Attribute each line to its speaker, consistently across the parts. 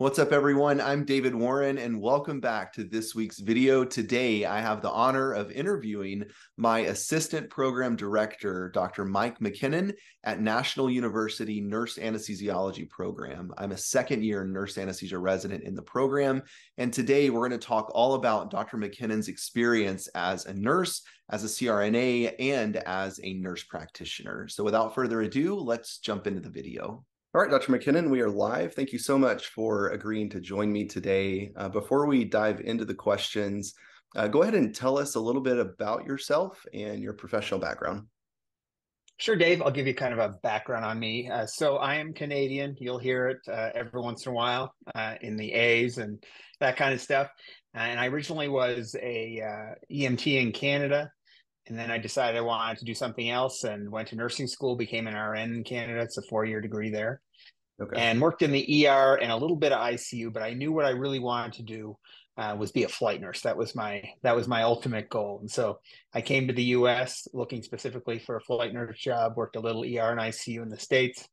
Speaker 1: What's up, everyone? I'm David Warren, and welcome back to this week's video. Today, I have the honor of interviewing my Assistant Program Director, Dr. Mike MacKinnon at National University Nurse Anesthesiology Program. I'm a second year nurse anesthesia resident in the program, and today we're going to talk all about Dr. MacKinnon's experience as a nurse, as a CRNA, and as a nurse practitioner. So, without further ado, let's jump into the video. All right, Dr. MacKinnon, we are live. Thank you so much for agreeing to join me today. Uh, before we dive into the questions, uh, go ahead and tell us a little bit about yourself and your professional background.
Speaker 2: Sure, Dave. I'll give you kind of a background on me. Uh, so I am Canadian. You'll hear it uh, every once in a while uh, in the A's and that kind of stuff. And I originally was a uh, EMT in Canada and then I decided I wanted to do something else and went to nursing school, became an RN in Canada. It's a four year degree there. Okay. And worked in the ER and a little bit of ICU, but I knew what I really wanted to do uh, was be a flight nurse. That was my that was my ultimate goal. And so I came to the U.S. looking specifically for a flight nurse job. Worked a little ER and ICU in the states,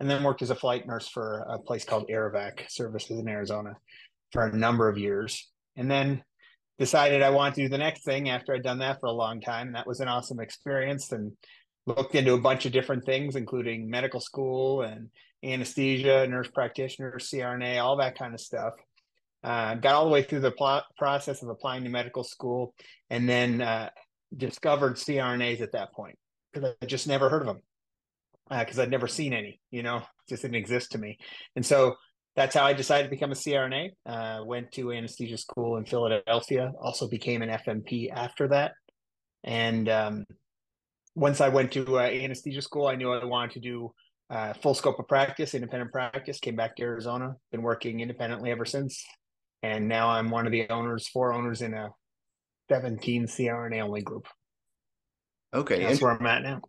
Speaker 2: and then worked as a flight nurse for a place called Air Evac Services in Arizona for a number of years. And then decided I wanted to do the next thing after I'd done that for a long time. And that was an awesome experience and looked into a bunch of different things, including medical school and anesthesia, nurse practitioner, CRNA, all that kind of stuff. Uh, got all the way through the pl- process of applying to medical school and then uh, discovered CRNAs at that point because I just never heard of them because uh, I'd never seen any, you know, just didn't exist to me. And so that's how I decided to become a CRNA. Uh, went to anesthesia school in Philadelphia. Also became an FNP after that. And um, once I went to uh, anesthesia school, I knew I wanted to do uh, full scope of practice, independent practice. Came back to Arizona. Been working independently ever since. And now I'm one of the owners, four owners in a 17 CRNA only group.
Speaker 1: Okay,
Speaker 2: and that's where I'm at now.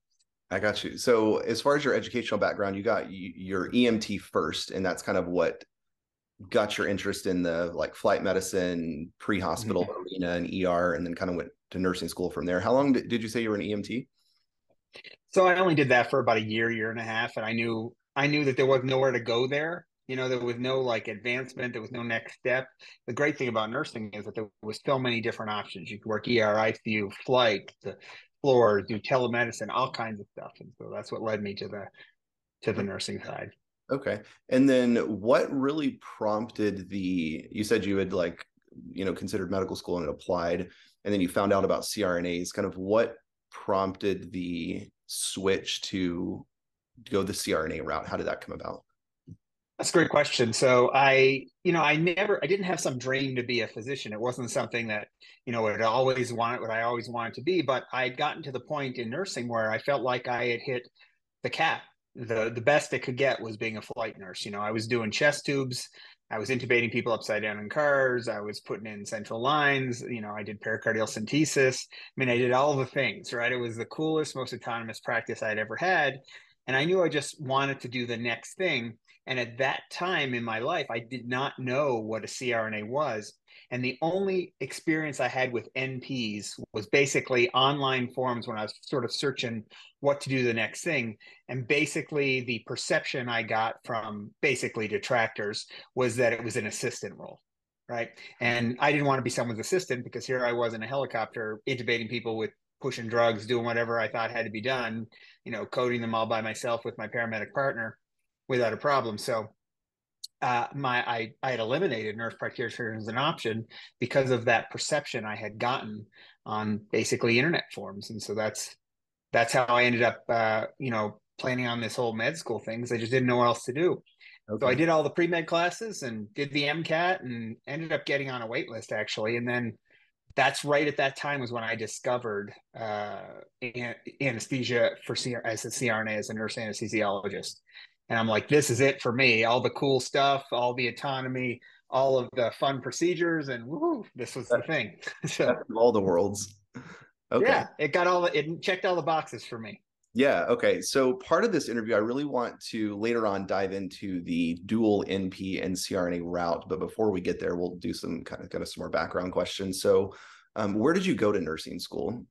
Speaker 1: I got you. So, as far as your educational background, you got your EMT first, and that's kind of what got your interest in the like flight medicine, pre-hospital mm-hmm. arena, and ER, and then kind of went to nursing school from there. How long did, did you say you were an EMT?
Speaker 2: So I only did that for about a year, year and a half, and I knew I knew that there was nowhere to go there. You know, there was no like advancement, there was no next step. The great thing about nursing is that there was so many different options. You could work ER, ICU, flight, the do telemedicine, all kinds of stuff. And so that's what led me to the to the nursing side.
Speaker 1: Okay. And then what really prompted the you said you had like, you know, considered medical school and applied, and then you found out about CRNAs, kind of what prompted the switch to go the CRNA route? How did that come about?
Speaker 2: That's a great question. So I, you know, I never, I didn't have some dream to be a physician. It wasn't something that, you know, I'd always wanted what I always wanted to be. But I had gotten to the point in nursing where I felt like I had hit the cap. The the best it could get was being a flight nurse. You know, I was doing chest tubes. I was intubating people upside down in cars. I was putting in central lines. You know, I did pericardiocentesis. I mean, I did all the things, right? It was the coolest, most autonomous practice I'd ever had. And I knew I just wanted to do the next thing and at that time in my life, I did not know what a CRNA was. And the only experience I had with NPs was basically online forums when I was sort of searching what to do the next thing. And basically, the perception I got from basically detractors was that it was an assistant role. Right. And I didn't want to be someone's assistant because here I was in a helicopter intubating people with pushing drugs, doing whatever I thought had to be done, you know, coding them all by myself with my paramedic partner without a problem. So uh, my I, I had eliminated nurse practitioner as an option because of that perception I had gotten on basically internet forums, and so that's that's how I ended up uh, you know planning on this whole med school thing because I just didn't know what else to do. Okay. So I did all the pre med classes and did the MCAT and ended up getting on a wait list actually, and then that's right at that time was when I discovered uh, anesthesia for C- as a CRNA as a nurse anesthesiologist and I'm like, this is it for me. All the cool stuff, all the autonomy, all of the fun procedures, and woo, this was the thing.
Speaker 1: so all the worlds.
Speaker 2: Okay. Yeah, it got all the it checked all the boxes for me.
Speaker 1: Yeah. Okay. So part of this interview, I really want to later on dive into the dual NP and CRNA route. But before we get there, we'll do some kind of kind of some more background questions. So, um, where did you go to nursing school?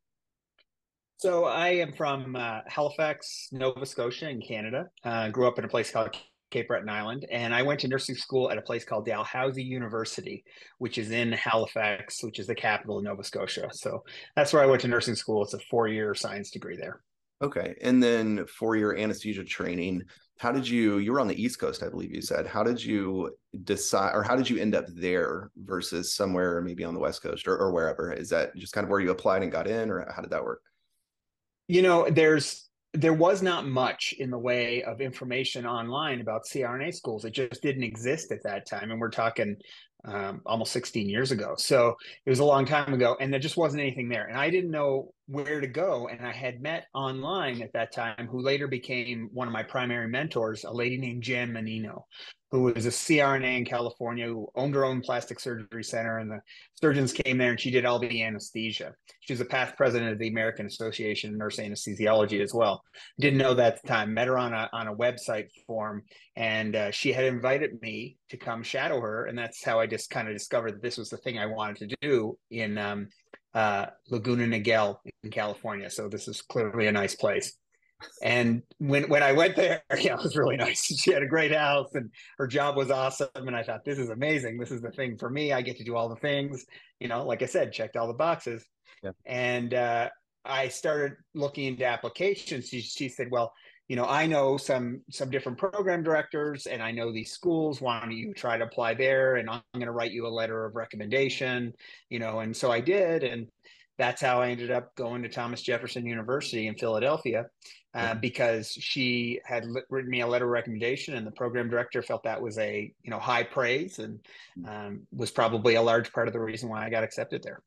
Speaker 2: So I am from uh, Halifax, Nova Scotia, in Canada. Uh, grew up in a place called Cape Breton Island, and I went to nursing school at a place called Dalhousie University, which is in Halifax, which is the capital of Nova Scotia. So that's where I went to nursing school. It's a four-year science degree there.
Speaker 1: Okay, and then for your anesthesia training, how did you? You were on the East Coast, I believe you said. How did you decide, or how did you end up there versus somewhere maybe on the West Coast or, or wherever? Is that just kind of where you applied and got in, or how did that work?
Speaker 2: You know, there's there was not much in the way of information online about CRNA schools. It just didn't exist at that time. And we're talking um, almost 16 years ago. So it was a long time ago. And there just wasn't anything there. And I didn't know where to go. And I had met online at that time, who later became one of my primary mentors, a lady named Jan Menino, who was a CRNA in California who owned her own plastic surgery center. And the surgeons came there and she did all the anesthesia. She was a past president of the American Association of Nurse Anesthesiology as well. Didn't know that at the time, met her on a, on a website form. And uh, she had invited me to come shadow her. And that's how I just kind of discovered that this was the thing I wanted to do in um, uh, Laguna Niguel in California. So this is clearly a nice place. And when when I went there, yeah, it was really nice. She had a great house and her job was awesome. And I thought, this is amazing. This is the thing for me. I get to do all the things. You know, like I said, checked all the boxes. Yeah. And uh, I started looking into applications. She, she said, well, you know, I know some some different program directors, and I know these schools. Why don't you try to apply there? And I'm going to write you a letter of recommendation. You know, and so I did, and that's how I ended up going to Thomas Jefferson University in Philadelphia uh, because she had written me a letter of recommendation, and the program director felt that was a you know high praise, and mm. um, was probably a large part of the reason why I got accepted there.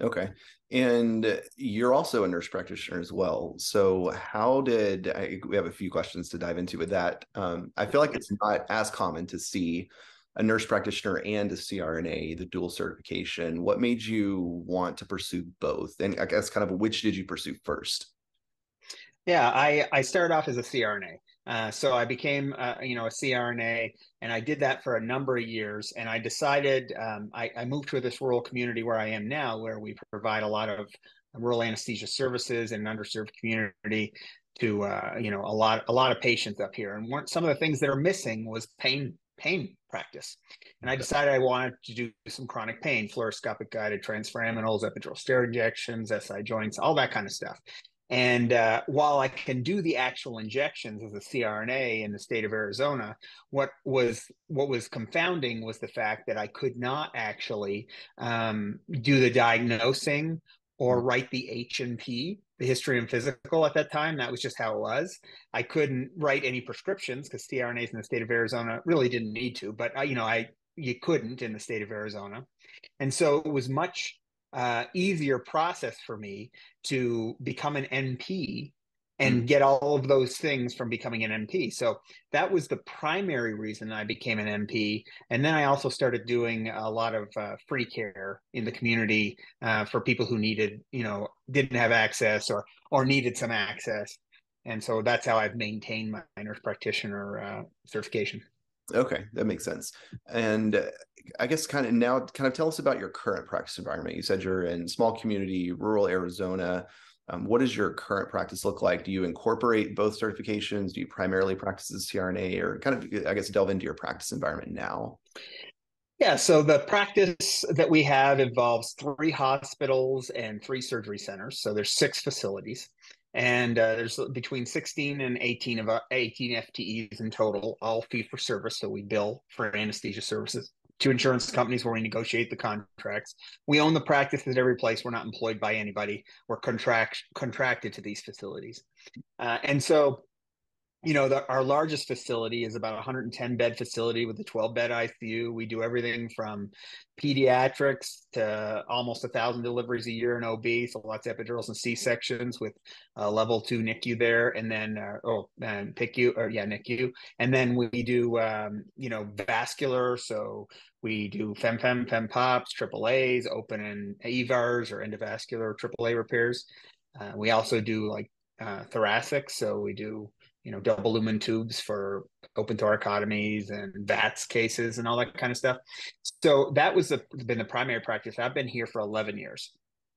Speaker 1: Okay, and you're also a nurse practitioner as well. So how did I, we have a few questions to dive into with that? Um, I feel like it's not as common to see a nurse practitioner and a CRNA, the dual certification. What made you want to pursue both? And I guess kind of which did you pursue first?
Speaker 2: Yeah, I, I started off as a CRNA. Uh, so I became, uh, you know, a CRNA, and I did that for a number of years. And I decided um, I, I, moved to this rural community where I am now, where we provide a lot of rural anesthesia services in an underserved community to, uh, you know, a lot a lot of patients up here. And one, some of the things that are missing was pain pain practice. And I decided I wanted to do some chronic pain, fluoroscopic guided transforaminals, epidural steroid injections, SI joints, all that kind of stuff. And uh, while I can do the actual injections as a CRNA in the state of Arizona, what was what was confounding was the fact that I could not actually um, do the diagnosing or mm. write the H and P, the history and physical at that time. That was just how it was. I couldn't write any prescriptions because CRNAs in the state of Arizona really didn't need to, but I, you know, I you couldn't in the state of Arizona, and so it was much uh, easier process for me to become an NP and mm. get all of those things from becoming an NP. So that was the primary reason I became an NP. And then I also started doing a lot of uh, free care in the community uh, for people who needed, you know, didn't have access or or needed some access. And so that's how I've maintained my nurse practitioner uh, certification.
Speaker 1: Okay, that makes sense. And uh, I guess kind of now, kind of tell us about your current practice environment. You said you're in small community, rural Arizona. Um, what does your current practice look like? Do you incorporate both certifications? Do you primarily practice as CRNA, or kind of, I guess, delve into your practice environment now?
Speaker 2: Yeah, so the practice that we have involves three hospitals and three surgery centers. So there's six facilities and uh, there's between 16 and 18 of uh, 18 FTEs in total, all fee for service. So we bill for anesthesia services to insurance companies where we negotiate the contracts. We own the practice at every place. We're not employed by anybody. We're contract contracted to these facilities, uh, and so you know, the, our largest facility is about 110 bed facility with a 12 bed ICU. We do everything from pediatrics to almost a thousand deliveries a year in OB, so lots of epidurals and C sections with a level two NICU there, and then uh, oh, and PICU or yeah NICU, and then we do um, you know vascular, so we do fem fem fem pops, triple A's, open and EVARs or endovascular AAA repairs. Uh, we also do like uh, thoracic, so we do you know double lumen tubes for open thoracotomies and VATS cases and all that kind of stuff. So that was the, been the primary practice. I've been here for 11 years.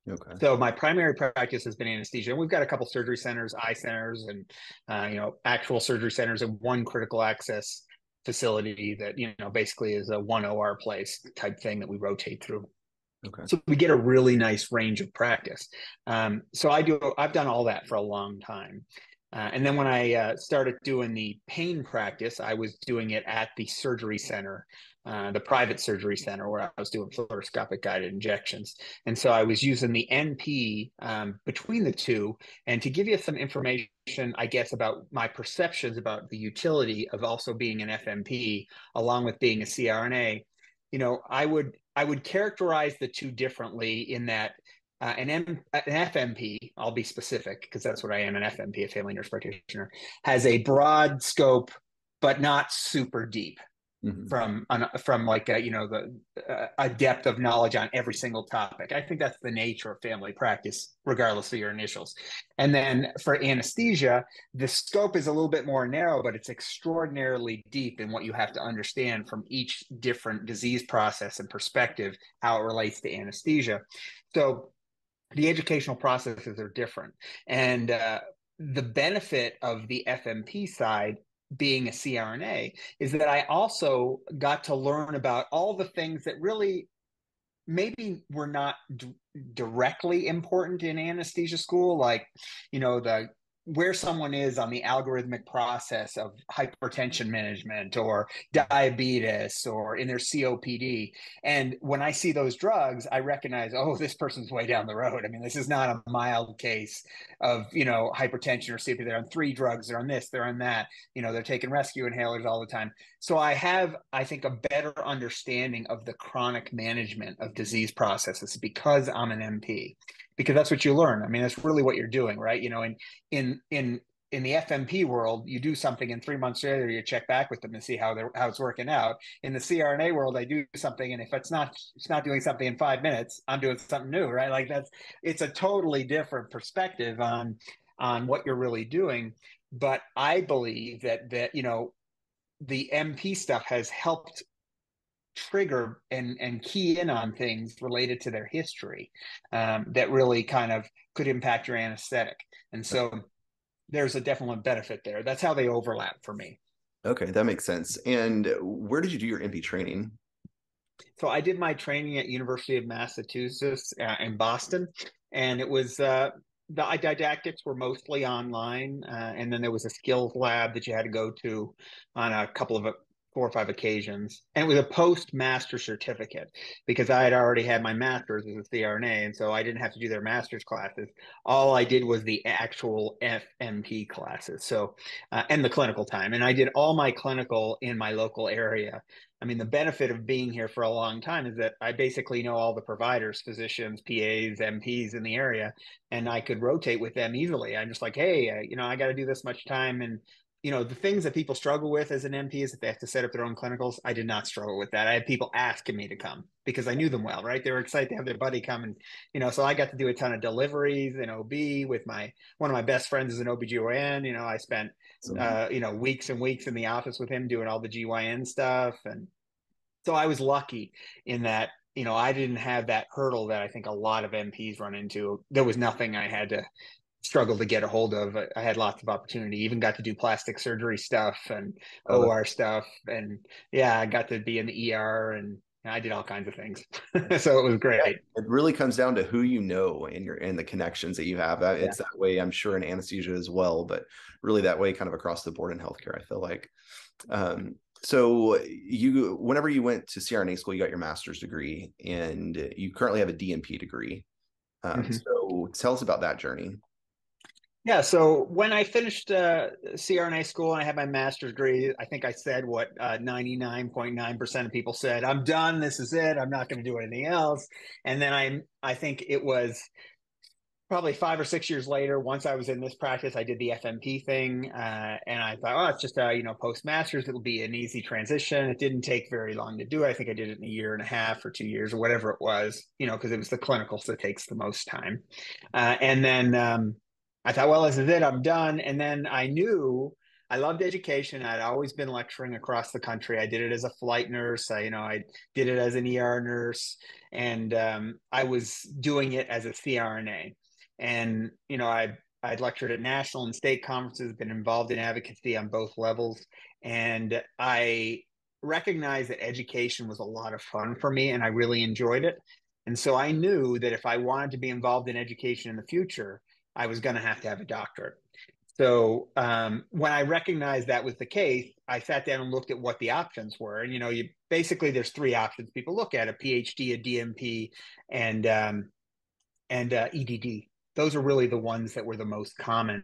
Speaker 2: Okay. So my primary practice has been anesthesia. And we've got a couple surgery centers, eye centers, and uh, you know actual surgery centers, and one critical access facility that you know basically is a one OR place type thing that we rotate through.
Speaker 1: Okay.
Speaker 2: So we get a really nice range of practice. Um, so I do. I've done all that for a long time. Uh, and then when I uh, started doing the pain practice, I was doing it at the surgery center, uh, the private surgery center where I was doing fluoroscopic guided injections. And so I was using the NP um, between the two. And to give you some information, I guess, about my perceptions about the utility of also being an FNP along with being a CRNA, you know, I would I would characterize the two differently in that uh, an, M, an FNP, I'll be specific because that's what I am an FNP, a family nurse practitioner, has a broad scope, but not super deep mm-hmm. from from like a, you know the uh, a depth of knowledge on every single topic. I think that's the nature of family practice, regardless of your initials. And then for anesthesia, the scope is a little bit more narrow, but it's extraordinarily deep in what you have to understand from each different disease process and perspective how it relates to anesthesia. So the educational processes are different, and uh, the benefit of the FNP side being a CRNA is that I also got to learn about all the things that really maybe were not d- directly important in anesthesia school like you know the where someone is on the algorithmic process of hypertension management or diabetes or in their COPD. And when I see those drugs, I recognize, oh, this person's way down the road. I mean, this is not a mild case of, you know, hypertension or COPD. They're on three drugs, they're on this, they're on that. You know, they're taking rescue inhalers all the time. So I have, I think, a better understanding of the chronic management of disease processes because I'm an NP because that's what you learn. I mean, that's really what you're doing, right? You know, in in in in the FNP world, you do something and three months later you check back with them and see how they're how it's working out. In the CRNA world, I do something and if it's not it's not doing something in five minutes, I'm doing something new, right? Like that's it's a totally different perspective on on what you're really doing. But I believe that that you know the NP stuff has helped trigger and and key in on things related to their history um, that really kind of could impact your anesthetic. And so there's a definite benefit there. That's how they overlap for me.
Speaker 1: Okay that makes sense. And where did you do your NP training?
Speaker 2: So i did my training at university of massachusetts uh, in boston. And it was uh, the didactics were mostly online, uh, and then there was a skills lab that you had to go to on a couple of four or five occasions. And it was a post master certificate because I had already had my master's as a CRNA. And so I didn't have to do their master's classes. All I did was the actual FNP classes. So, uh, and the clinical time. And I did all my clinical in my local area. I mean, the benefit of being here for a long time is that I basically know all the providers, physicians, PAs, NPs in the area, and I could rotate with them easily. I'm just like, hey, uh, you know, I got to do this much time, and you know, the things that people struggle with as an NP is that they have to set up their own clinicals. I did not struggle with that. I had people asking me to come because I knew them well, right? They were excited to have their buddy come and, you know, so I got to do a ton of deliveries in OB with my, one of my best friends is an OBGYN. You know, I spent, uh, you know, weeks and weeks in the office with him doing all the GYN stuff. And so I was lucky in that, you know, I didn't have that hurdle that I think a lot of NPs run into. There was nothing I had to struggled to get a hold of. I had lots of opportunity. Even got to do plastic surgery stuff and oh. OR stuff, and yeah, I got to be in the ER and I did all kinds of things. so it was great.
Speaker 1: It really comes down to who you know and your and the connections that you have. It's yeah. that way, I'm sure, in anesthesia as well, but really that way, kind of across the board in healthcare. I feel like. Um, so you, whenever you went to CRNA school, you got your master's degree, and you currently have a DNP degree. Um, mm-hmm. So tell us about that journey.
Speaker 2: Yeah, so when I finished uh, CRNA school and I had my master's degree, I think I said what uh, 99.9% of people said, I'm done, this is it, I'm not going to do anything else. And then I I think it was probably five or six years later, once I was in this practice, I did the FNP thing, uh, and I thought, oh, it's just a you know post masters. It'll be an easy transition. It didn't take very long to do. I think I did it in a year and a half or two years or whatever it was, you know, because it was the clinicals that takes the most time. Uh, and then um, I thought, well, this is it. I'm done. And then I knew I loved education. I'd always been lecturing across the country. I did it as a flight nurse. I, you know, I did it as an ER nurse, and um, I was doing it as a CRNA. And you know, I I'd lectured at national and state conferences, been involved in advocacy on both levels, and I recognized that education was a lot of fun for me, and I really enjoyed it. And so I knew that if I wanted to be involved in education in the future, I was going to have to have a doctorate. So um, when I recognized that was the case, I sat down and looked at what the options were. And you know, you basically there's three options people look at: a PhD, a DNP, and um, and uh, EDD those are really the ones that were the most common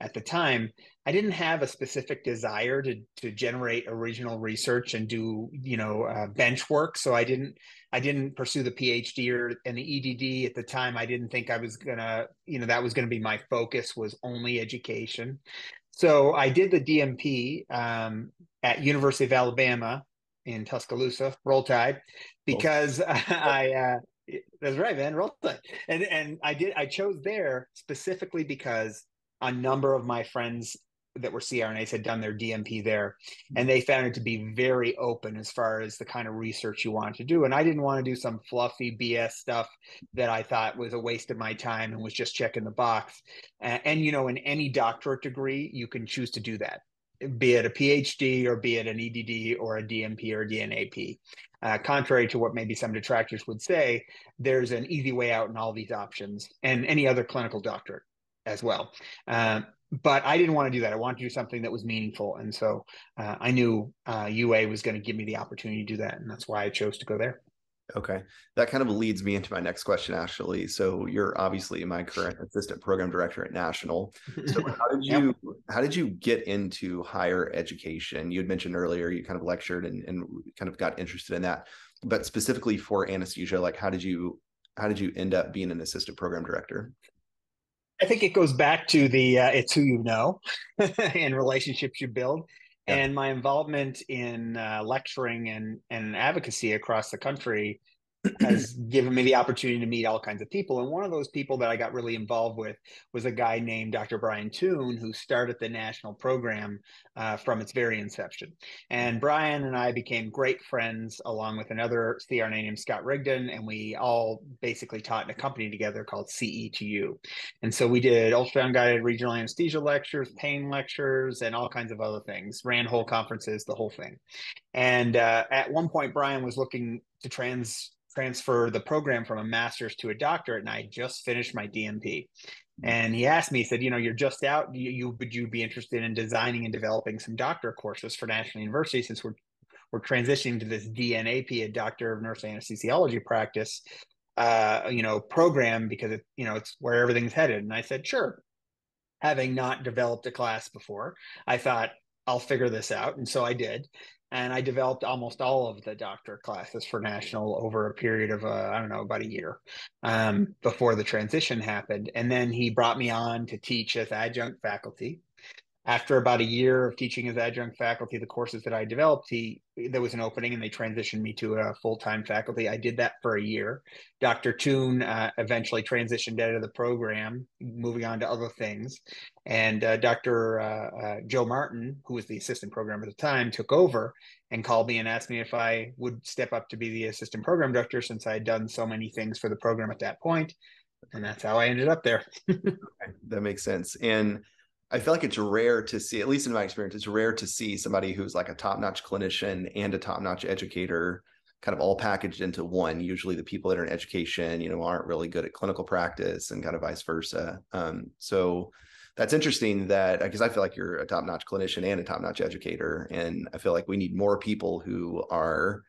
Speaker 2: at the time. I didn't have a specific desire to to generate original research and do you know uh, bench work, so I didn't I didn't pursue the PhD or and the EDD at the time. I didn't think I was gonna you know that was going to be my focus was only education. So I did the DNP um, at University of Alabama in Tuscaloosa, Roll Tide, because I uh, that's right, man. Roll Tide. And and I did I chose there specifically because a number of my friends that were CRNAs had done their DNP there, and they found it to be very open as far as the kind of research you wanted to do. And I didn't want to do some fluffy BS stuff that I thought was a waste of my time and was just checking the box. And, and you know, in any doctorate degree, you can choose to do that be it a PhD or be it an EDD or a DNP or a DNAP. Uh, contrary to what maybe some detractors would say, there's an easy way out in all these options and any other clinical doctorate as well. Um, but I didn't want to do that. I wanted to do something that was meaningful. And so uh, I knew uh, UA was going to give me the opportunity to do that. And that's why I chose to go there.
Speaker 1: Okay. That kind of leads me into my next question, actually. So you're obviously my current assistant program director at National. So how did you yep. how did you get into higher education? You had mentioned earlier you kind of lectured and, and kind of got interested in that. But specifically for anesthesia, like how did you how did you end up being an assistant program director?
Speaker 2: I think it goes back to the uh, it's who you know and relationships you build. And my involvement in uh, lecturing and, and advocacy across the country has given me the opportunity to meet all kinds of people. And one of those people that I got really involved with was a guy named Dr. Brian Toon, who started the national program uh, from its very inception. And Brian and I became great friends, along with another CRNA named Scott Rigdon, and we all basically taught in a company together called CETU. And so we did ultrasound guided regional anesthesia lectures, pain lectures, and all kinds of other things, ran whole conferences, the whole thing. And uh, at one point, Brian was looking to trans transfer the program from a master's to a doctorate, and I just finished my. Hmm. And he asked me, he said, "You know, you're just out. You, you would you be interested in designing and developing some doctorate courses for National University since we're we're transitioning to this DNAP, a Doctor of Nurse Anesthesiology practice, uh, you know, program because it, you know, it's where everything's headed." And I said, "Sure." Having not developed a class before, I thought I'll figure this out, and so I did and I developed almost all of the doctor classes for national over a period of uh, I don't know about a year um, before the transition happened, and then he brought me on to teach as adjunct faculty, after about a year of teaching as adjunct faculty the courses that I developed, he there was an opening and they transitioned me to a full time faculty. I did that for a year. Dr. Toon uh, eventually transitioned out of the program, moving on to other things, and uh, Dr. Uh, uh, Joe Martin, who was the assistant program at the time, took over and called me and asked me if I would step up to be the assistant program director since I had done so many things for the program at that point, and that's how I ended up there.
Speaker 1: that makes sense and I feel like it's rare to see, at least in my experience, it's rare to see somebody who's like a top notch clinician and a top notch educator kind of all packaged into one. Usually the people that are in education, you know, aren't really good at clinical practice and kind of vice versa. Um, so that's interesting that because I feel like you're a top notch clinician and a top notch educator. And I feel like we need more people who are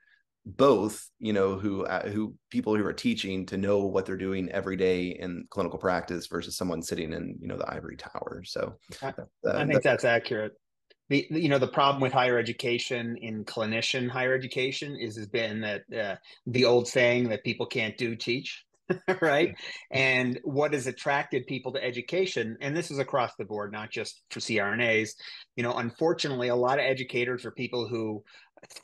Speaker 1: both you know who uh, who people who are teaching to know what they're doing every day in clinical practice versus someone sitting in you know the ivory tower. So
Speaker 2: i, uh, I think that's, that's accurate. The you know the problem with higher education in clinician higher education is has been that uh, the old saying that people can't do teach right? And what has attracted people to education and this is across the board not just for crnas you know unfortunately a lot of educators are people who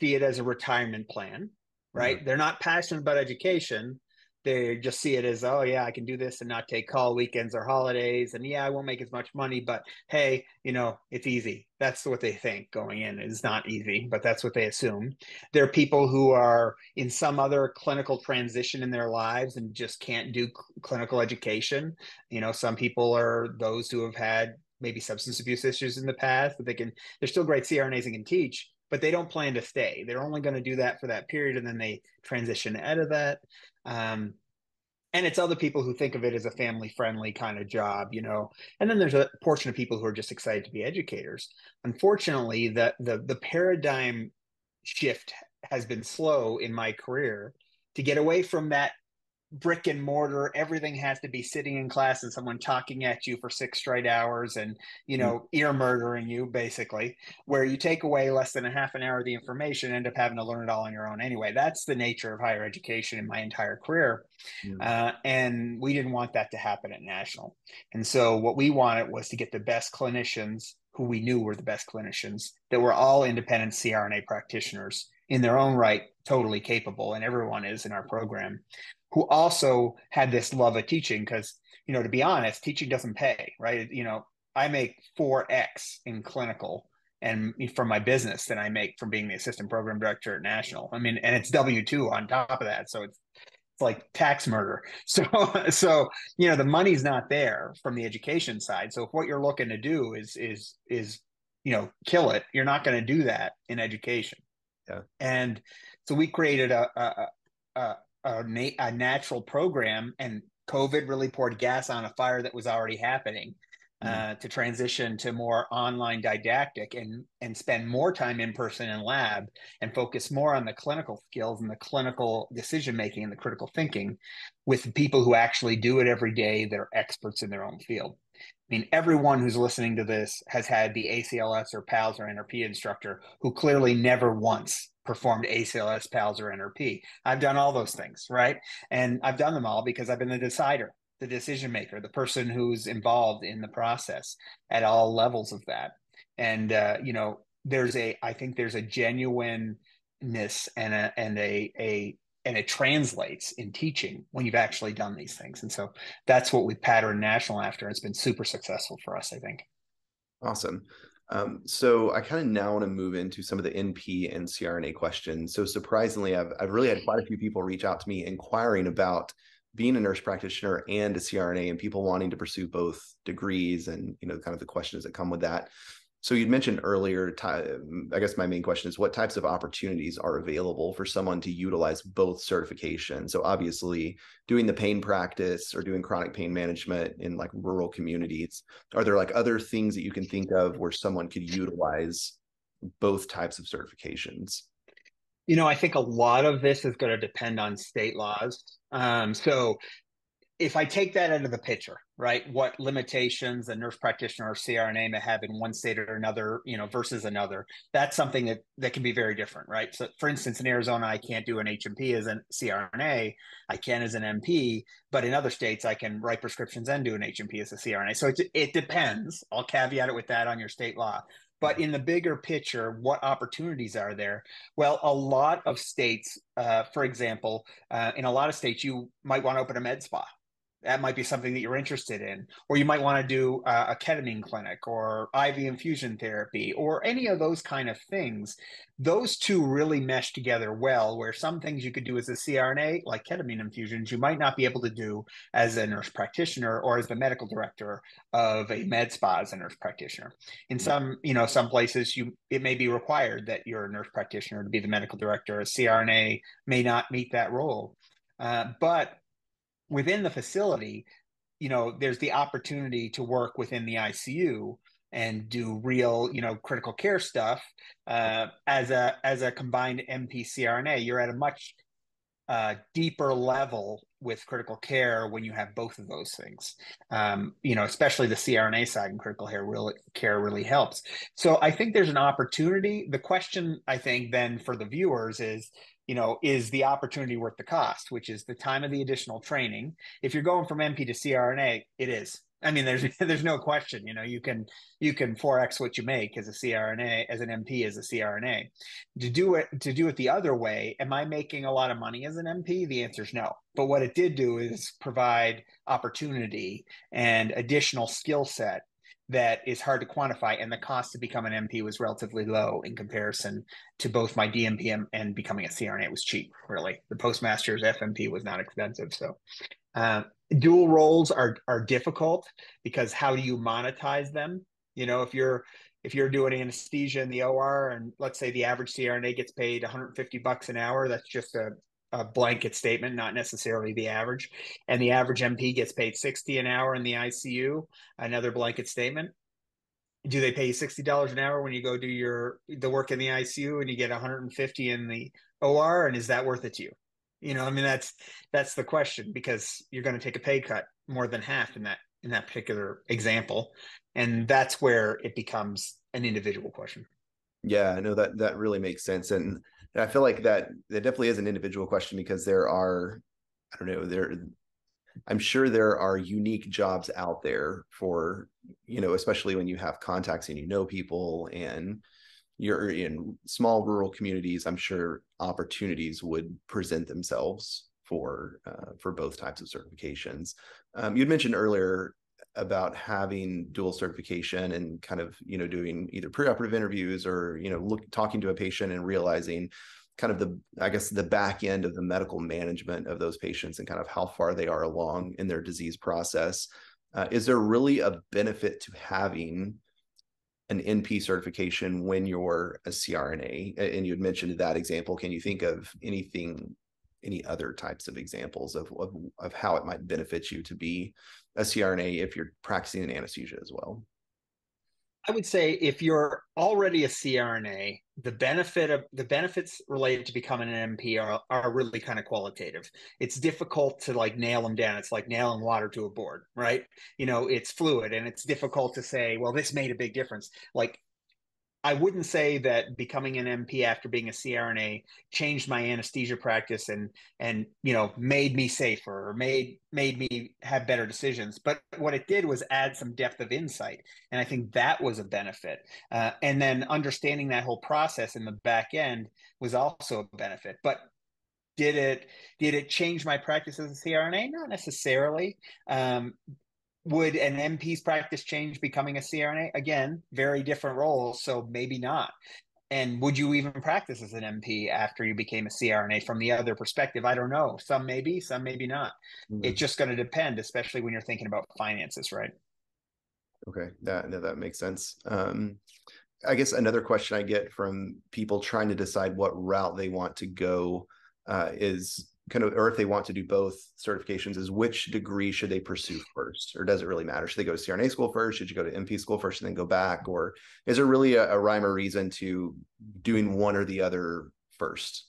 Speaker 2: see it as a retirement plan, right? Mm-hmm. They're not passionate about education, they just see it as oh yeah i can do this and not take call weekends or holidays and yeah i won't make as much money but hey you know it's easy. That's what they think going in. It's not easy but that's what they assume. There are people who are in some other clinical transition in their lives and just can't do clinical education. You know some people are those who have had maybe substance abuse issues in the past but they can they're still great crnas and can teach but they don't plan to stay. They're only going to do that for that period and then they transition out of that. Um, and it's other people who think of it as a family friendly kind of job, you know. And then there's a portion of people who are just excited to be educators. Unfortunately, the the the paradigm shift has been slow in my career to get away from that brick and mortar everything has to be sitting in class and someone talking at you for six straight hours and you hmm. know mm. ear murdering you basically where you take away less than a half an hour of the information end up having to learn it all on your own anyway that's the nature of higher education in my entire career mm. uh, and we didn't want that to happen at national and so what we wanted was to get the best clinicians who we knew were the best clinicians that were all independent crna practitioners in their own right totally capable and everyone is in our program who also had this love of teaching because you know to be honest teaching doesn't pay right? You know i make 4x in clinical and from my business than i make from being the assistant program director at national. I mean and it's w2 on top of that so it's it's like tax murder. So so you know the money's not there from the education side. So if what you're looking to do is is is you know kill it you're not going to do that in education.
Speaker 1: Yeah. And
Speaker 2: so we created a, a, a a, na- a natural program, and COVID really poured gas on a fire that was already happening. Mm-hmm. Uh, to transition to more online didactic and and spend more time in person in lab and focus more on the clinical skills and the clinical decision making and the critical thinking with people who actually do it every day that are experts in their own field. I mean, everyone who's listening to this has had the ACLS or PALS or NRP instructor who clearly never once performed ACLS, PALS, or NRP. I've done all those things, right? And I've done them all because I've been the decider, the decision maker, the person who's involved in the process at all levels of that. And uh, you know, there's a, I think there's a genuineness and a and a a and it translates in teaching when you've actually done these things. And so that's what we pattern national after. It's been super successful for us, I think.
Speaker 1: Awesome. Um, so I kind of now want to move into some of the NP and CRNA questions. So surprisingly, I've I've really had quite a few people reach out to me inquiring about being a nurse practitioner and a CRNA, and people wanting to pursue both degrees, and you know, kind of the questions that come with that. So you'd mentioned earlier, I guess my main question is what types of opportunities are available for someone to utilize both certifications? So obviously doing the pain practice or doing chronic pain management in like rural communities, are there like other things that you can think of where someone could utilize both types of certifications?
Speaker 2: You know, I think a lot of this is going to depend on state laws. Um, so if I take that out of the picture, right, what limitations a nurse practitioner or CRNA may have in one state or another, you know, versus another, that's something that that can be very different, right? So, for instance, in Arizona, I can't do an HMP as a CRNA, I can as an NP, but in other states, I can write prescriptions and do an HMP as a CRNA. So it it depends. I'll caveat it with that on your state law. But in the bigger picture, what opportunities are there? Well, a lot of states, uh, for example, uh, in a lot of states, you might want to open a med spa, that might be something that you're interested in or you might want to do a ketamine clinic or iv infusion therapy or any of those kind of things. Those two really mesh together well where some things you could do as a crna like ketamine infusions you might not be able to do as a nurse practitioner or as the medical director of a med spa as a nurse practitioner. In mm-hmm. some you know some places you it may be required that you're a nurse practitioner to be the medical director. A crna may not meet that role. Uh, but within the facility, you know, there's the opportunity to work within the ICU and do real, you know, critical care stuff uh, as a as a combined NP-CRNA. You're at a much uh, deeper level with critical care when you have both of those things. Um, you know, especially the CRNA side and critical care really care really helps. So I think there's an opportunity. The question I think then for the viewers is, you know, is the opportunity worth the cost, which is the time of the additional training. If you're going from NP to CRNA, it is. I mean, there's there's no question. You know, you can you can forex what you make as a CRNA, as an NP, as a CRNA. To do it to do it the other way, am I making a lot of money as an NP? The answer is no. But what it did do is provide opportunity and additional skill set that is hard to quantify, and the cost to become an NP was relatively low in comparison to both my DNP and becoming a CRNA. It was cheap, really. The postmaster's FNP was not expensive, so. Uh, dual roles are are difficult because how do you monetize them? You know, if you're if you're doing anesthesia in the OR and let's say the average CRNA gets paid 150 bucks an hour, that's just a, a blanket statement, not necessarily the average. And the average NP gets paid 60 an hour in the ICU, another blanket statement. Do they pay you $60 an hour when you go do your the work in the ICU and you get 150 in the OR? And is that worth it to you? You know, I mean that's that's the question because you're going to take a pay cut more than half in that in that particular example, and that's where it becomes an individual question.
Speaker 1: Yeah, I know that that really makes sense, and, and I feel like that that definitely is an individual question because there are, I don't know, there, I'm sure there are unique jobs out there for you know, especially when you have contacts and you know people and you're in small rural communities, I'm sure opportunities would present themselves for uh, for both types of certifications. Um, you'd mentioned earlier about having dual certification and kind of you know doing either preoperative interviews or you know look talking to a patient and realizing kind of the i guess the back end of the medical management of those patients and kind of how far they are along in their disease process uh, is there really a benefit to having an NP certification when you're a CRNA. And you had mentioned that example. Can you think of anything, any other types of examples of, of, of how it might benefit you to be a CRNA if you're practicing in anesthesia as well?
Speaker 2: I would say if you're already a CRNA, the benefit of the benefits related to becoming an NP are, are really kind of qualitative. It's difficult to like nail them down. It's like nailing water to a board, right? You know, it's fluid and it's difficult to say, well, this made a big difference. Like I wouldn't say that becoming an NP after being a CRNA changed my anesthesia practice and and you know made me safer or made made me have better decisions. But what it did was add some depth of insight, and I think that was a benefit. Uh, and then understanding that whole process in the back end was also a benefit. But did it did it change my practice as a CRNA? Not necessarily. Um, would an NP's practice change becoming a CRNA? Again, very different roles, so maybe not. And would you even practice as an NP after you became a CRNA from the other perspective? I don't know. Some maybe, some maybe not. Mm-hmm. It's just going to depend, especially when you're thinking about finances, right?
Speaker 1: Okay, that no, that makes sense. Um, I guess another question I get from people trying to decide what route they want to go uh, is kind of, or if they want to do both certifications, is which degree should they pursue first, or does it really matter? Should they go to CRNA school first? Should you go to NP school first and then go back, or is there really a, a rhyme or reason to doing one or the other first?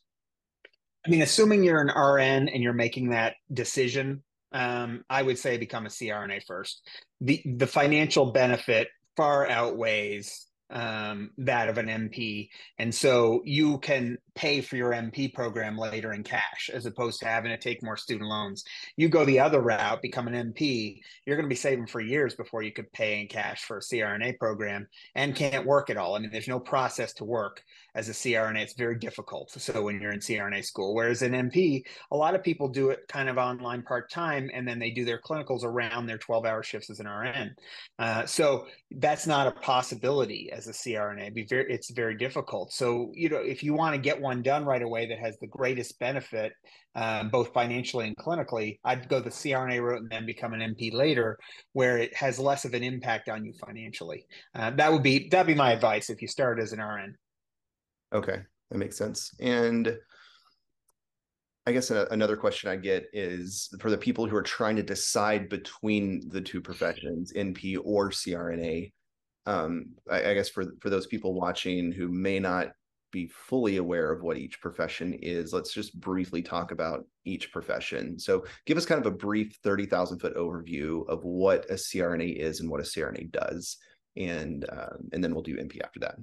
Speaker 2: I mean, assuming you're an RN and you're making that decision, um, I would say become a CRNA first. the The financial benefit far outweighs um, that of an NP, And so you can pay for your NP program later in cash as opposed to having to take more student loans. You go the other route, become an NP, you're going to be saving for years before you could pay in cash for a CRNA program and can't work at all. I mean, there's no process to work as a CRNA. It's very difficult. So when you're in CRNA school, whereas an NP, a lot of people do it kind of online part time and then they do their clinicals around their 12 hour shifts as an RN. Uh, so that's not a possibility as a CRNA. Be very, it's very difficult. So, you know, if you want to get one done right away that has the greatest benefit, um, both financially and clinically, I'd go the CRNA route and then become an NP later, where it has less of an impact on you financially. Uh, that would be that'd be my advice if you start as an RN.
Speaker 1: Okay, that makes sense. And I guess a, another question I get is for the people who are trying to decide between the two professions, NP or CRNA. Um, I, I guess for for those people watching who may not be fully aware of what each profession is, let's just briefly talk about each profession. So, give us kind of a brief 30,000 foot overview of what a CRNA is and what a CRNA does. And, um, and then we'll do NP after that.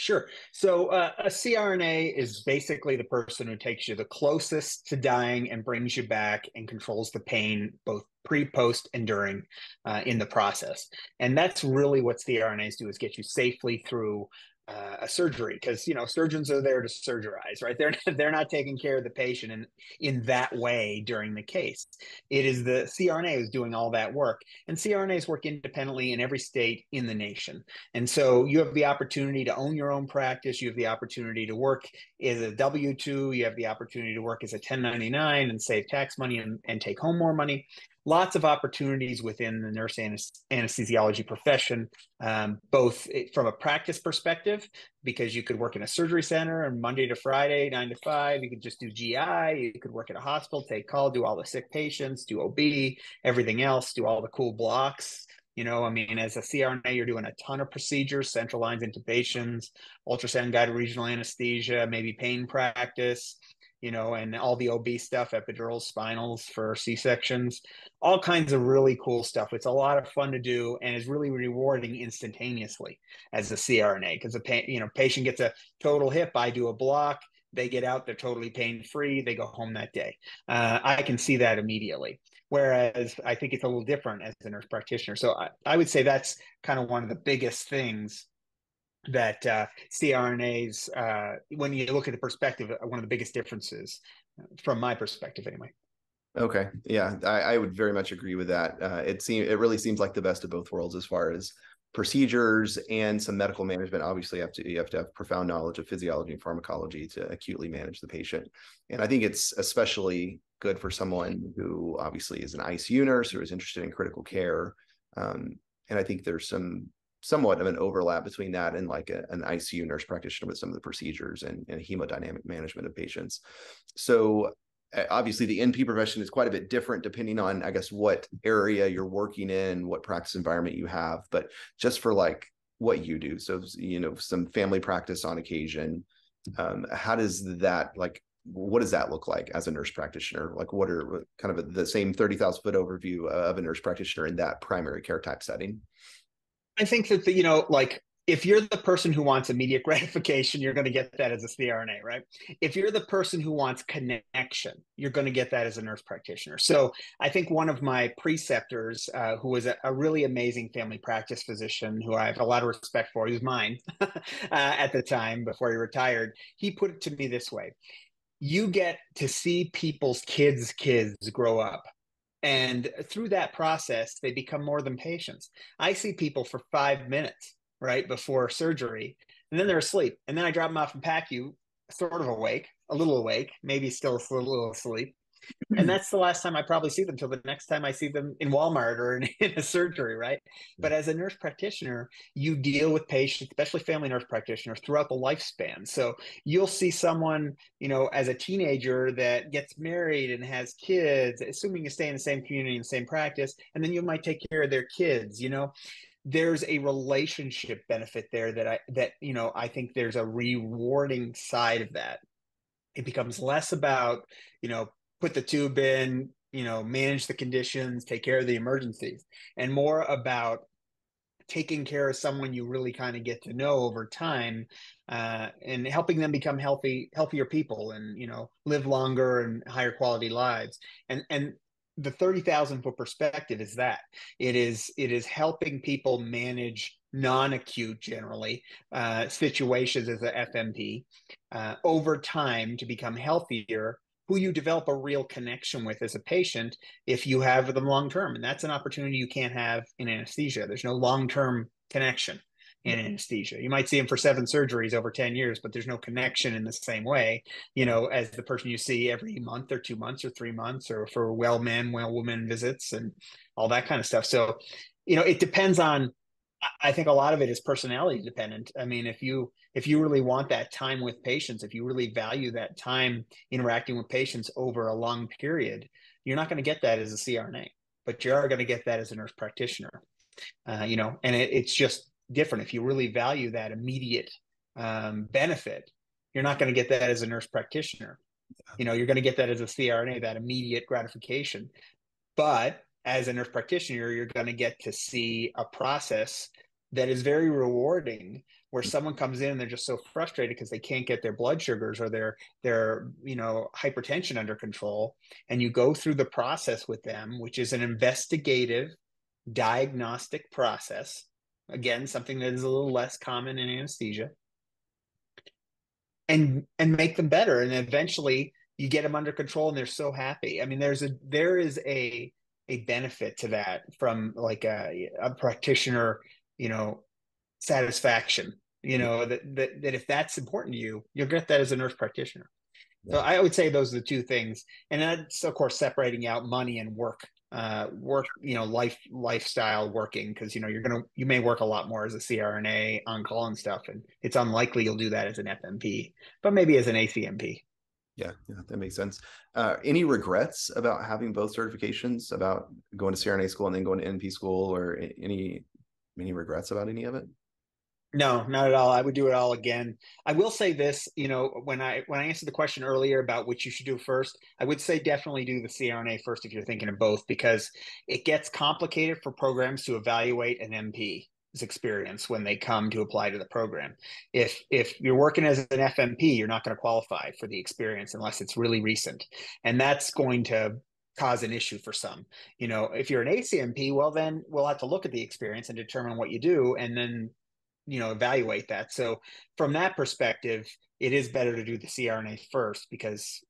Speaker 2: Sure. So uh, a CRNA is basically the person who takes you the closest to dying and brings you back and controls the pain both pre, post, and during uh, in the process. And that's really what CRNAs do is get you safely through uh, a surgery because you know surgeons are there to surgerize right? They're they're not taking care of the patient in in that way during the case. It is the crna who's doing all that work and crnas work independently in every state in the nation. And so you have the opportunity to own your own practice you have the opportunity to work as a w2 you have the opportunity to work as a 1099 and save tax money and, and take home more money lots of opportunities within the nurse anesthesiology profession, um, both from a practice perspective, because you could work in a surgery center and Monday to Friday, nine to five. You could just do GI. You could work at a hospital, take call, do all the sick patients, do OB, everything else, do all the cool blocks. You know, I mean, as a CRNA, you're doing a ton of procedures, central lines intubations, ultrasound guided regional anesthesia, maybe pain practice, you know, and all the OB stuff, epidurals, spinals for C sections, all kinds of really cool stuff. It's a lot of fun to do and is really rewarding instantaneously as a CRNA because a pa- you know patient gets a total hip. I do a block. They get out. They're totally pain free. They go home that day. Uh, I can see that immediately. Whereas I think it's a little different as a nurse practitioner. So I, I would say that's kind of one of the biggest things that uh, CRNAs, uh, when you look at the perspective, one of the biggest differences uh, from my perspective, anyway.
Speaker 1: Okay, yeah, I, I would very much agree with that. Uh, it seems it really seems like the best of both worlds as far as procedures and some medical management. Obviously, you have to you have to have profound knowledge of physiology and pharmacology to acutely manage the patient. And I think it's especially good for someone who obviously is an ICU nurse or is interested in critical care. Um, and I think there's some somewhat of an overlap between that and like a, an ICU nurse practitioner with some of the procedures and, and hemodynamic management of patients. So obviously the NP profession is quite a bit different depending on, I guess, what area you're working in, what practice environment you have. But just for like what you do, so you know, some family practice on occasion, um, how does that like? What does that look like as a nurse practitioner? Like, what are kind of the same thirty thousand foot overview of a nurse practitioner in that primary care type setting?
Speaker 2: I think that the, you know, like if you're the person who wants immediate gratification, you're going to get that as a CRNA, right? If you're the person who wants connection, you're going to get that as a nurse practitioner. So I think one of my preceptors, uh, who was a, a, really amazing family practice physician, who I have a lot of respect for, he was mine uh, at the time before he retired. He put it to me this way: you get to see people's kids' kids grow up and through that process, they become more than patients. I see people for five minutes, right, before surgery, and then they're asleep. And then I drop them off and pack you, sort of awake, a little awake, maybe still a little asleep and mm-hmm. that's the last time I probably see them till the next time I see them in Walmart or in, in, a surgery, right? But as a nurse practitioner, you deal with patients, especially family nurse practitioners, throughout the lifespan. So you'll see someone, you know, as a teenager that gets married and has kids, assuming you stay in the same community and same practice, and then you might take care of their kids, you know there's a relationship benefit there that I that you know I think there's a rewarding side of that. It becomes less about you know put the tube in, you know, manage the conditions, take care of the emergencies, and more about taking care of someone you really kind of get to know over time uh, and helping them become healthy healthier people and you know live longer and higher quality lives. And and the 30,000 foot perspective is that. It is it is helping people manage non-acute generally uh, situations as a FNP uh, over time to become healthier who you develop a real connection with as a patient if you have them long term. And that's an opportunity you can't have in anesthesia. There's no long term connection in mm-hmm. anesthesia. You might see them for seven surgeries over 10 years, but there's no connection in the same way, you know, as the person you see every month or two months or three months or for well men, well woman visits and all that kind of stuff. So, you know, it depends on I think a lot of it is personality dependent. I mean, if you if you really want that time with patients, if you really value that time interacting with patients over a long period, you're not going to get that as a CRNA, but you are going to get that as a nurse practitioner. Uh, you know, and it, it's just different. If you really value that immediate um, benefit, you're not going to get that as a nurse practitioner. You know, you're going to get that as a CRNA, that immediate gratification. But as a nurse practitioner, you're going to get to see a process that is very rewarding where someone comes in and they're just so frustrated because they can't get their blood sugars or their their you know hypertension under control and you go through the process with them which is an investigative diagnostic process. Again something that is a little less common in anesthesia. And and make them better and eventually you get them under control and they're so happy. I mean there's a there is a a benefit to that from like a, a practitioner you know satisfaction you know that, that that if that's important to you you'll get that as a nurse practitioner. Yeah. so i would say those are the two things. And that's of course separating out money and work uh work you know life lifestyle working because you know you're gonna you may work a lot more as a crna on call and stuff and it's unlikely you'll do that as an fnp but maybe as an acnp
Speaker 1: yeah, yeah, that makes sense. Uh, any regrets about having both certifications, about going to CRNA school and then going to NP school, or any any regrets about any of it?
Speaker 2: No, not at all. I would do it all again. I will say this, you know, when I when I answered the question earlier about which you should do first, I would say definitely do the CRNA first if you're thinking of both because it gets complicated for programs to evaluate an NP's experience when they come to apply to the program. If if you're working as an FNP, you're not going to qualify for the experience unless it's really recent. And that's going to cause an issue for some. You know, if you're an ACNP, well then we'll have to look at the experience and determine what you do and then you know evaluate that so from that perspective it is better to do the crna first because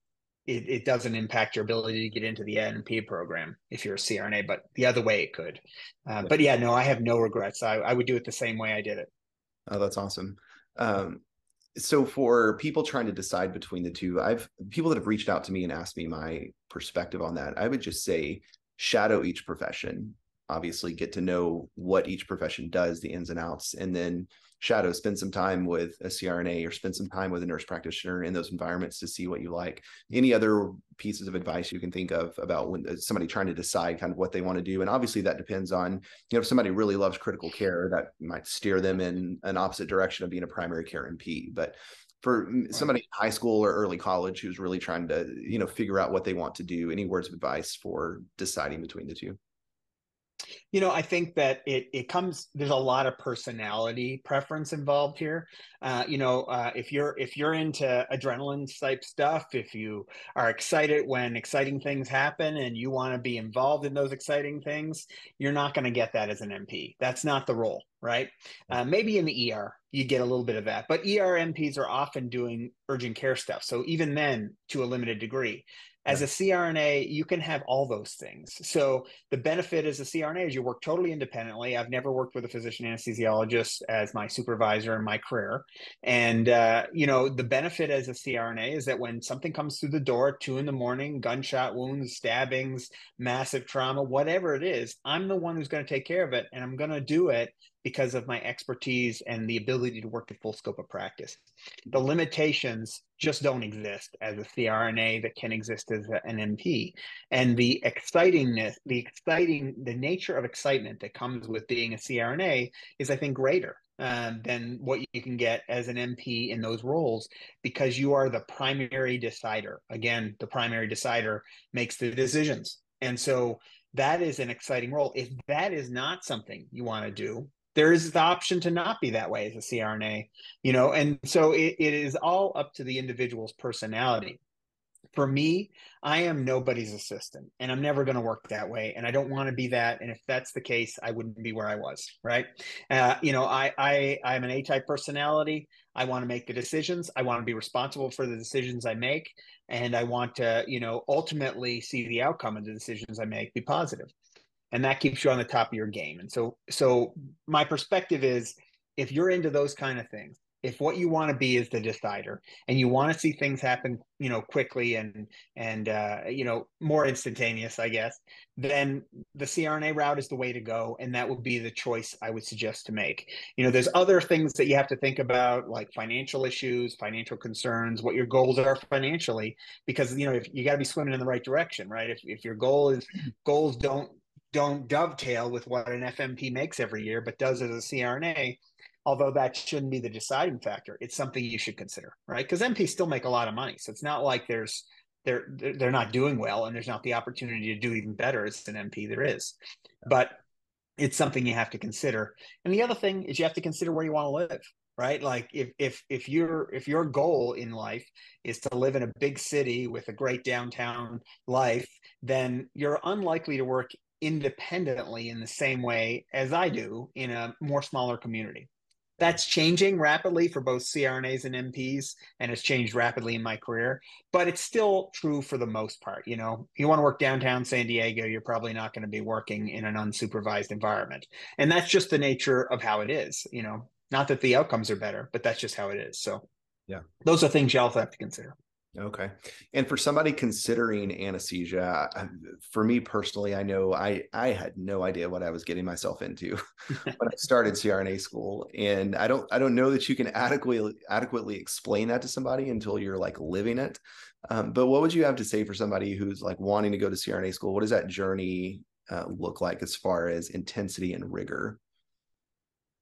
Speaker 2: it, it doesn't impact your ability to get into the NP program if you're a CRNA, but the other way it could. Uh, but yeah, no, I have no regrets. I, I would do it the same way I did it.
Speaker 1: Oh, that's awesome. Um, so for people trying to decide between the two, I've people that have reached out to me and asked me my perspective on that. I would just say shadow each profession obviously get to know what each profession does, the ins and outs, and then shadow, spend some time with a CRNA or spend some time with a nurse practitioner in those environments to see what you like. Any other pieces of advice you can think of about when uh, somebody trying to decide kind of what they want to do? And obviously that depends on, you know, if somebody really loves critical care, that might steer them in an opposite direction of being a primary care NP. But for somebody in high school or early college who's really trying to, you know, figure out what they want to do, any words of advice for deciding between the two?
Speaker 2: You know, I think that it it comes. There's a lot of personality preference involved here. Uh, you know, uh, if you're if you're into adrenaline type stuff, if you are excited when exciting things happen and you want to be involved in those exciting things, you're not going to get that as an NP. That's not the role, right? Uh, maybe in the ER you get a little bit of that, but ER NPs are often doing urgent care stuff. So even then, to a limited degree, as a CRNA, you can have all those things. So the benefit as a CRNA is you work totally independently. I've never worked with a physician anesthesiologist as my supervisor in my career. And, uh, you know, the benefit as a CRNA is that when something comes through the door at two in the morning, gunshot wounds, stabbings, massive trauma, whatever it is, I'm the one who's going to take care of it. And I'm going to do it because of my expertise and the ability to work the full scope of practice. The limitations just don't exist as a CRNA that can exist as an NP. And the excitingness, the exciting, the nature of excitement that comes with being a CRNA is, I think, greater. Uh, than what you can get as an NP in those roles because you are the primary decider. Again, the primary decider makes the decisions. And so that is an exciting role. If that is not something you want to do, there is the option to not be that way as a CRNA, you know, and so it, it is all up to the individual's personality. For me, I am nobody's assistant and I'm never going to work that way. And I don't want to be that. And if that's the case, I wouldn't be where I was. Right. Uh, you know, I, I, I'm an A type personality. I want to make the decisions. I want to be responsible for the decisions I make. And I want to, you know, ultimately see the outcome of the decisions I make be positive and that keeps you on the top of your game. And so, so my perspective is, if you're into those kind of things, if what you want to be is the decider, and you want to see things happen, you know, quickly and and uh, you know more instantaneous, I guess, then the CRNA route is the way to go, and that would be the choice I would suggest to make. You know, there's other things that you have to think about, like financial issues, financial concerns, what your goals are financially, because you know if you got to be swimming in the right direction, right? If if your goal is goals don't don't dovetail with what an FNP makes every year, but does as a CRNA, although that shouldn't be the deciding factor. It's something you should consider, right? Because NPs still make a lot of money. So it's not like there's they're they're not doing well and there's not the opportunity to do even better as an NP there is. But it's something you have to consider. And the other thing is you have to consider where you want to live right like if if if your if your goal in life is to live in a big city with a great downtown life then you're unlikely to work independently in the same way as I do in a more smaller community that's changing rapidly for both CRNAs and NPs, and it's changed rapidly in my career. But it's still true for the most part. You know, you want to work downtown San Diego, you're probably not going to be working in an unsupervised environment, and that's just the nature of how it is. You know, not that the outcomes are better, but that's just how it is. So,
Speaker 1: yeah,
Speaker 2: those are things you also have to consider.
Speaker 1: Okay. And for somebody considering anesthesia, for me personally, I know I I had no idea what I was getting myself into when I started CRNA school, and I don't I don't know that you can adequately adequately explain that to somebody until you're like living it. Um, but what would you have to say for somebody who's like wanting to go to CRNA school? What does that journey uh, look like as far as intensity and rigor?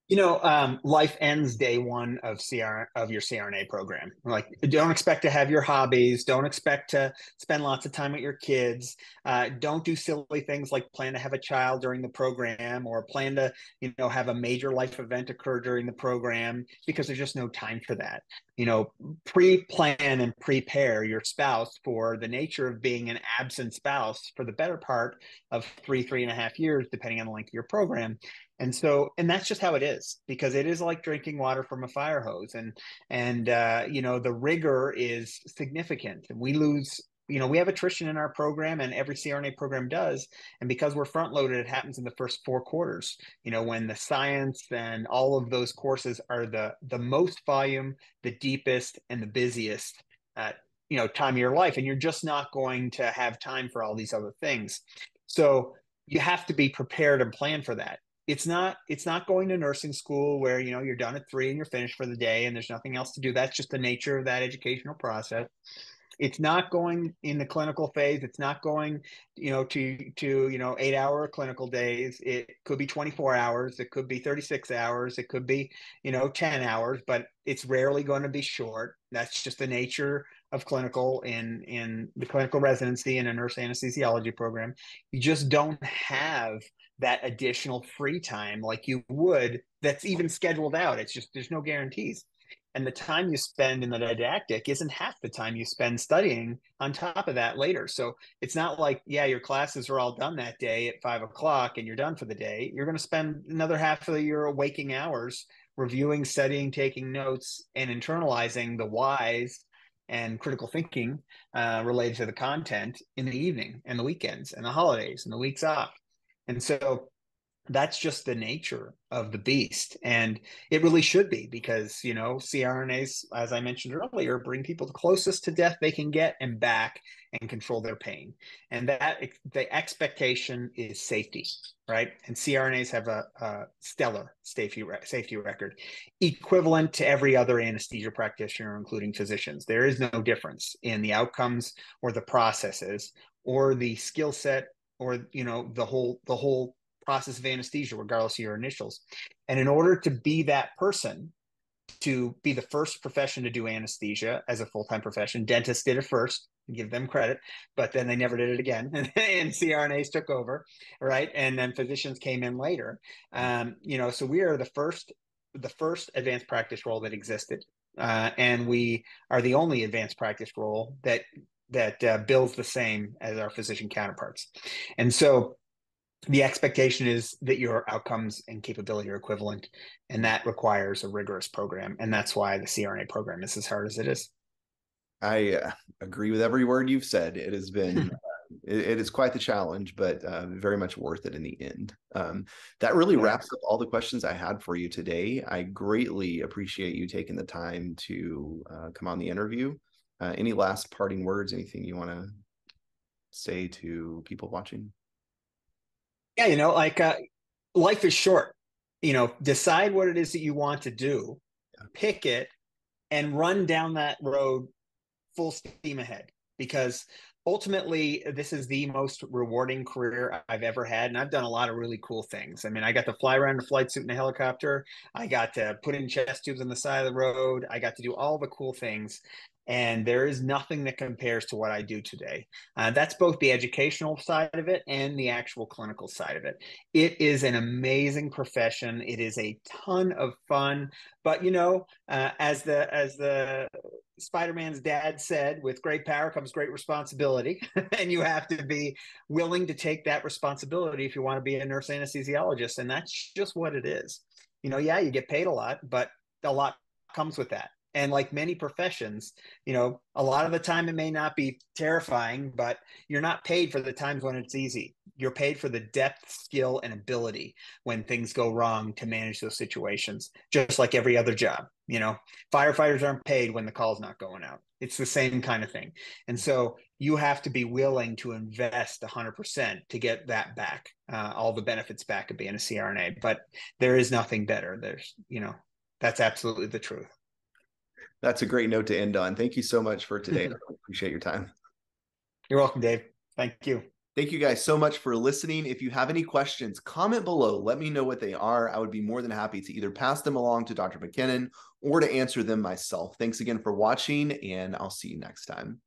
Speaker 2: You know um, life ends day one of cr of your crna program. Like don't expect to have your hobbies. Don't expect to spend lots of time with your kids. Uh, don't do silly things like plan to have a child during the program or plan to you know have a major life event occur during the program because there's just no time for that. You know pre-plan and prepare your spouse for the nature of being an absent spouse for the better part of three three and a half years depending on the length of your program and so and that's just how it is because it is like drinking water from a fire hose and and uh, you know the rigor is significant. And we lose you know we have attrition in our program and every crna program does and because we're front loaded it happens in the first four quarters you know when the science and all of those courses are the the most volume the deepest and the busiest at you know time of your life and you're just not going to have time for all these other things. So you have to be prepared and plan for that it's not it's not going to nursing school where you know you're done at three and you're finished for the day and there's nothing else to do. That's just the nature of that educational process. It's not going in the clinical phase. It's not going you know to to you know eight hour clinical days. It could be 24 hours. It could be 36 hours. It could be you know 10 hours but it's rarely going to be short. That's just the nature of clinical in in the clinical residency in a nurse anesthesiology program. You just don't have that additional free time like you would that's even scheduled out. It's just there's no guarantees. And the time you spend in the didactic isn't half the time you spend studying on top of that later. So it's not like, yeah, your classes are all done that day at five o'clock and you're done for the day. You're going to spend another half of your waking hours reviewing, studying, taking notes, and internalizing the whys and critical thinking uh, related to the content in the evening and the weekends and the holidays and the weeks off. And so that's just the nature of the beast. And it really should be because, you know, CRNAs, as I mentioned earlier, bring people the closest to death they can get and back and control their pain. And that the expectation is safety, right? And CRNAs have a, a stellar safety, safety record, equivalent to every other anesthesia practitioner, including physicians. There is no difference in the outcomes or the processes or the skill set or you know the whole the whole process of anesthesia regardless of your initials. And in order to be that person to be the first profession to do anesthesia as a full-time profession dentists did it first give them credit but then they never did it again and crnas took over right? And then physicians came in later. Um, you know so we are the first the first advanced practice role that existed uh, and we are the only advanced practice role that that uh, bills the same as our physician counterparts. And so the expectation is that your outcomes and capability are equivalent, and that requires a rigorous program. And that's why the CRNA program is as hard as it is.
Speaker 1: I uh, agree with every word you've said. It has been. Uh, it, it is quite the challenge, but uh, very much worth it in the end. Um, that really yeah. wraps up all the questions I had for you today. I greatly appreciate you taking the time to uh, come on the interview. Uh, any last parting words? Anything you want to say to people watching?
Speaker 2: Yeah, you know, like uh, life is short. You know, decide what it is that you want to do, yeah. pick it, and run down that road full steam ahead. Because ultimately, this is the most rewarding career I've ever had, and I've done a lot of really cool things. I mean, I got to fly around a flight suit in a helicopter. I got to put in chest tubes on the side of the road. I got to do all the cool things And there is nothing that compares to what I do today. Uh, that's both the educational side of it and the actual clinical side of it. It is an amazing profession. It is a ton of fun. But you know, uh, as the as the Spider-Man's dad said, with great power comes great responsibility. and you have to be willing to take that responsibility if you want to be a nurse anesthesiologist. And that's just what it is. You know, yeah, you get paid a lot, but a lot comes with that. And like many professions, you know, a lot of the time it may not be terrifying, but you're not paid for the times when it's easy. You're paid for the depth, skill, and ability when things go wrong to manage those situations, just like every other job. You know, firefighters aren't paid when the call's not going out. It's the same kind of thing. And so you have to be willing to invest 100% to get that back, uh, all the benefits back of being a CRNA. But there is nothing better. There's, you know, that's absolutely the truth.
Speaker 1: That's a great note to end on. Thank you so much for today. I appreciate your time.
Speaker 2: You're welcome, Dave. Thank you.
Speaker 1: Thank you guys so much for listening. If you have any questions, comment below. Let me know what they are. I would be more than happy to either pass them along to Dr. MacKinnon or to answer them myself. Thanks again for watching, and I'll see you next time.